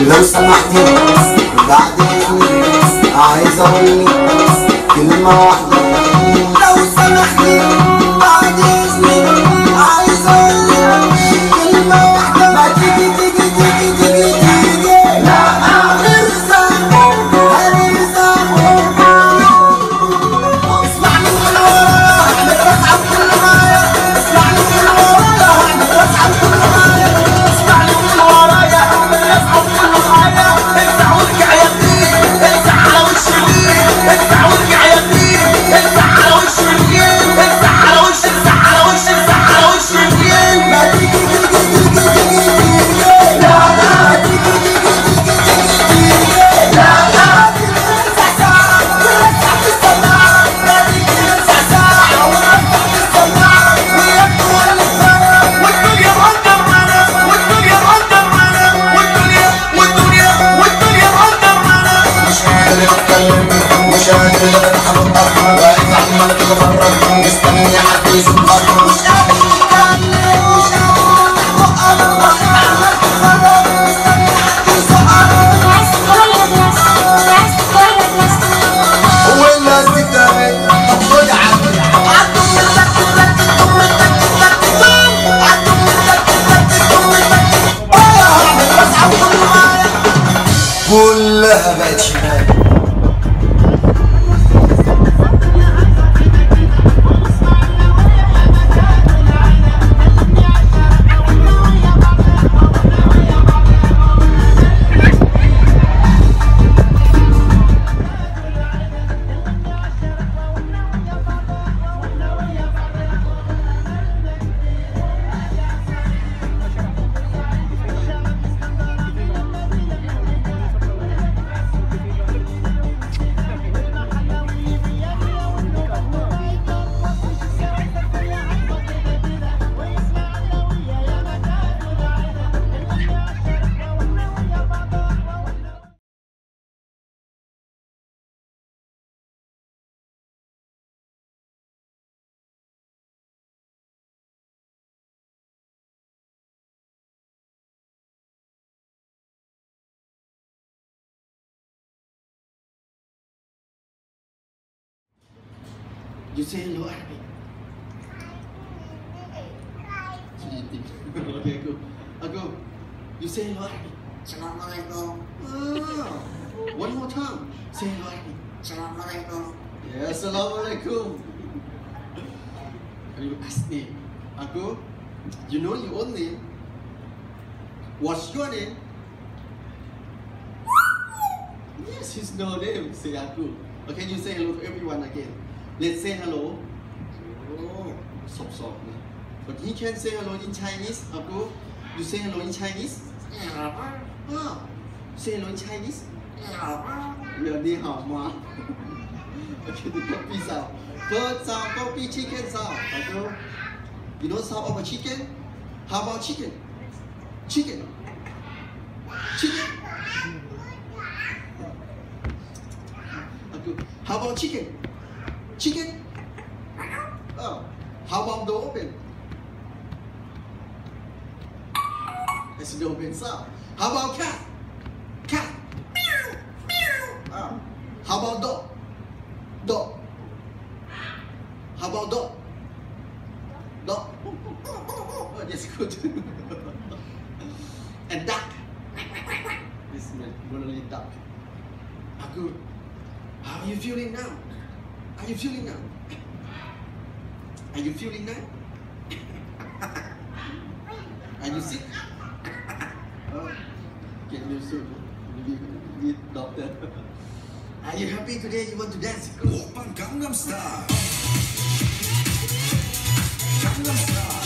لو سمحتي بعد اذنك عايز أقول كلمة واحدة. You say hello Arabic. okay, go. Uh, go. You say hello Arabic. Assalamualaikum. Ah, one more time. Say hello Arabic. Assalamualaikum. Yeah, Assalamualaikum. You ask me. Aku, you know your own name. What's your name? Yes, his no name. Say Aku. Okay, you say hello to everyone again. Let's say hello. Oh, soft soft. But he can say hello in Chinese, Abu. You say hello in Chinese? Yeah. Oh, say hello in Chinese? Yeah. Yeah, 你好吗? okay, the puppy sound. Bird sound, puppy chicken sound. Abu. You know sound of a chicken? How about chicken? Chicken. Chicken. Abu. How about chicken? How the open? That's the open sound. How about cat? Cat. Meow, meow. Ah. How about dog? Dog. How about dog? Dog. Oh, that's good. and duck. This is really duck. Ah, good. How are you feeling now? Are you feeling now? Are you feeling that? Are you sick? Oh, can you see? Need doctor. Are you happy today? You want to dance? Open Gangnam Style. Gangnam Style.